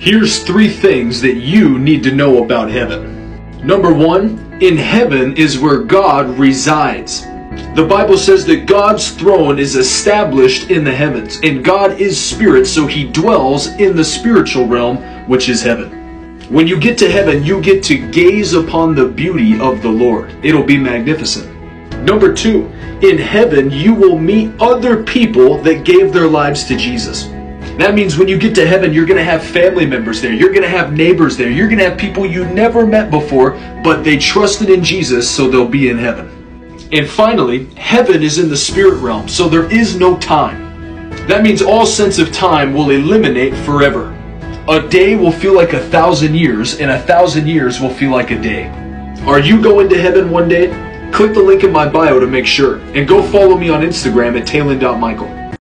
Here's three things that you need to know about heaven. Number one, in heaven is where God resides. The Bible says that God's throne is established in the heavens, and God is spirit, so he dwells in the spiritual realm, which is heaven. When you get to heaven, you get to gaze upon the beauty of the Lord. It'll be magnificent. Number two, in heaven, you will meet other people that gave their lives to Jesus. That means when you get to heaven, you're going to have family members there. You're going to have neighbors there. You're going to have people you never met before, but they trusted in Jesus, so they'll be in heaven. And finally, heaven is in the spirit realm, so there is no time. That means all sense of time will eliminate forever. A day will feel like a thousand years, and a thousand years will feel like a day. Are you going to heaven one day? Click the link in my bio to make sure, and go follow me on Instagram at Taylan.Michael.